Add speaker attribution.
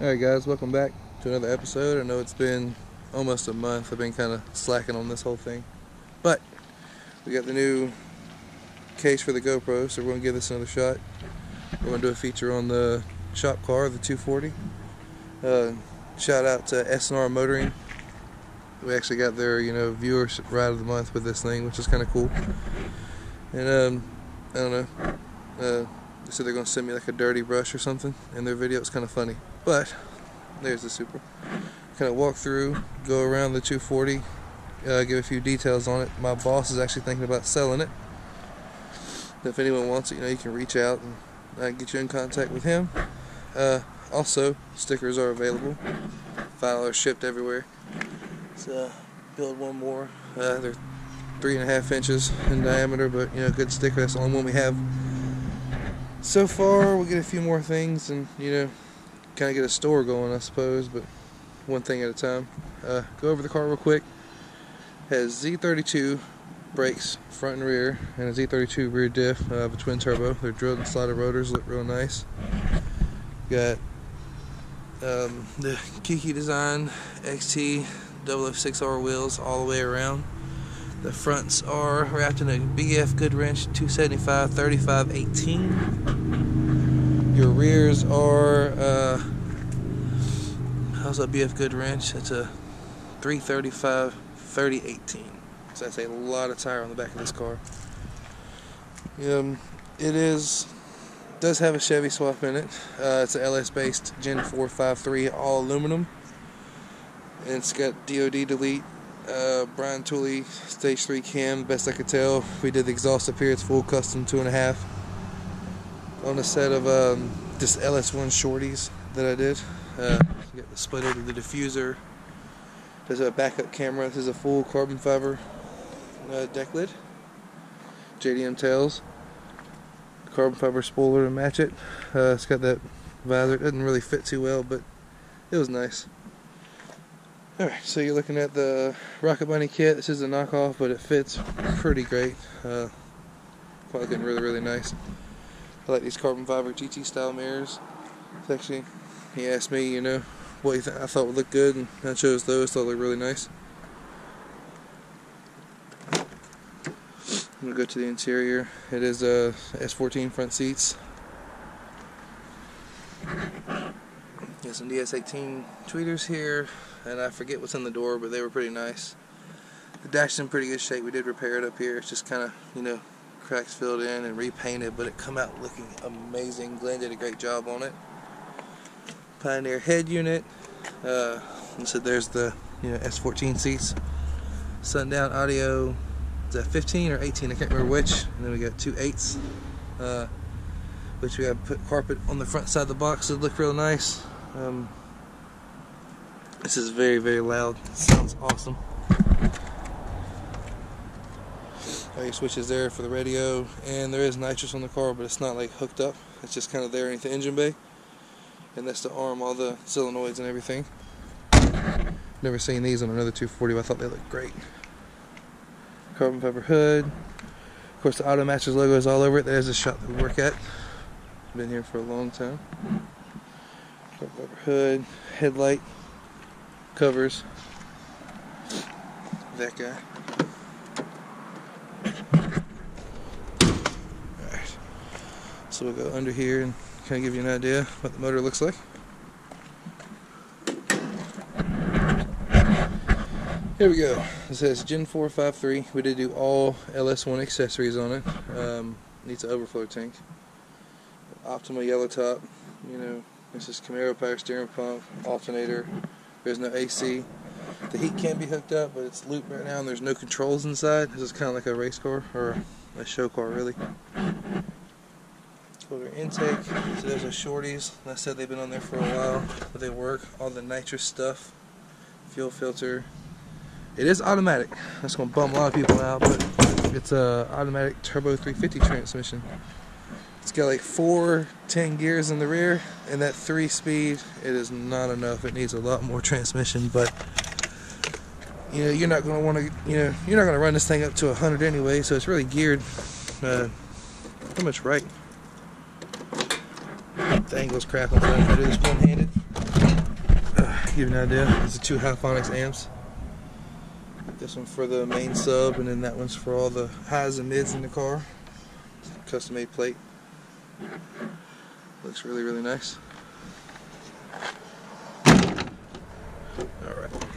Speaker 1: Alright guys, welcome back to another episode. I know it's been almost a month. I've been kind of slacking on this whole thing. But we got the new case for the GoPro, so we're going to give this another shot. We're going to do a feature on the shop car, the 240. Uh, shout out to SNR Motoring. We actually got their, you know, viewers ride of the month with this thing, which is kind of cool. And um, I don't know. Uh, they said they're going to send me like a dirty brush or something in their video. It's kind of funny. But there's the Supra. Kind of walk through, go around the 240, uh, give a few details on it. My boss is actually thinking about selling it. If anyone wants it, you know, you can reach out and I can get you in contact with him. Uh, also, stickers are available. Five dollars shipped everywhere. So build one more. Uh, they're three and a half inches in diameter, but you know, good sticker. That's the only one we have. So far, we'll get a few more things, and you know, kind of get a store going, I suppose. But one thing at a time. Uh, go over the car real quick. Has Z32 brakes, front and rear, and a Z32 rear diff. Uh, a twin turbo. They're drilled and slotted rotors, look real nice. Got um, the Kiki Design XT 006R wheels all the way around. The fronts are wrapped in a BF Goodrich 275 35 18. Your rears are uh, how's a BF Goodrich? It's a 335 30 18. So that's a lot of tire on the back of this car. Um, it is does have a Chevy swap in it. Uh, it's a LS based Gen 453 all aluminum. And it's got DOD delete, uh, Brian Tooley stage 3 cam, best I could tell. We did the exhaust up here, it's full custom 2.5. On a set of um, just LS1 shorties that I did. Uh, got the splitter to the diffuser. There's a backup camera. This is a full carbon fiber uh, deck lid. JDM tails carbon fiber spoiler to match it. Uh, it's got that visor. It doesn't really fit too well, but it was nice. Alright, so you're looking at the Rocket Bunny kit. This is a knockoff, but it fits pretty great. Uh, quite looking really, really nice. I like these carbon fiber GT style mirrors. It's actually, he asked me, you know, what th I thought would look good, and I chose those. Thought they looked really nice. I'm gonna go to the interior. It is a uh, S14 front seats. Got some DS18 tweeters here, and I forget what's in the door, but they were pretty nice. The dash is in pretty good shape. We did repair it up here. It's just kind of, you know, cracks filled in and repainted, but it come out looking amazing. Glenn did a great job on it. Pioneer head unit. Uh, and so there's the, you know, S14 seats. Sundown audio is that 15 or 18? I can't remember which. And then we got two eights, uh, which we have put carpet on the front side of the box. It look real nice. Um, this is very very loud. It sounds awesome. Your switches there for the radio, and there is nitrous on the car, but it's not like hooked up. It's just kind of there underneath the engine bay, and that's to arm all the solenoids and everything. Never seen these on another 240, but I thought they looked great carbon fiber hood. Of course, the Auto Masters logo is all over it. There's a shop that we work at. Been here for a long time. Hood, headlight, covers. That guy. Alright. So we'll go under here and kind of give you an idea what the motor looks like. Here we go. It says Gen 453. We did do all LS1 accessories on it. Um, needs an overflow tank. Optima yellow top. You know, this is Camaro power steering pump, alternator. There's no AC. The heat can be hooked up, but it's looped right now, and there's no controls inside. This is kind of like a race car or a show car, really. To intake. So there's our shorties. I said they've been on there for a while, but they work. All the nitrous stuff, fuel filter, it is automatic. That's going to bum a lot of people out, but it's a automatic turbo 350 transmission. It's got like four 10 gears in the rear, and that three speed, it is not enough. It needs a lot more transmission, but you know, you're not going to want to, you know, you're not going to run this thing up to 100 anyway, so it's really geared uh, pretty much right. The angle's crap. I'm trying to do this one-handed. give you an idea. These are two Hifonics amps. This one for the main sub, and then that one's for all the highs and mids in the car. Custom made plate. Looks really, really nice. Alright.